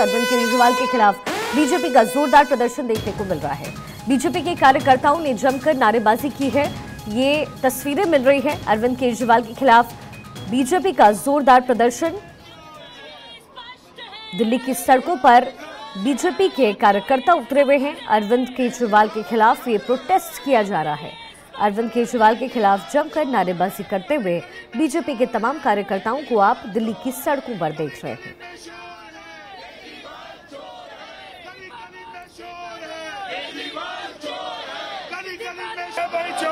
अरविंद केजरीवाल के खिलाफ बीजेपी का जोरदार प्रदर्शन देखने को मिल रहा है। बीजेपी के कार्यकर्ताओं ने जमकर नारेबाजी की है। ये तस्वीरें मिल रही है अरविंद केजरीवाल के खिलाफ। बीजेपी का जोरदार प्रदर्शन। दिल्ली की सड़कों पर बीजेपी के कार्यकर्ता उतरे हुए हैं। अरविंद केजरीवाल के खिलाफ ये प्रोटेस्ट किया जा रहा है। अरविंद केजरीवाल के खिलाफ जमकर नारेबाजी करते हुए बीजेपी के तमाम कार्यकर्ताओं को आप दिल्ली की सड़कों पर देख रहे हैं। चोर है गली गली में सभी चोर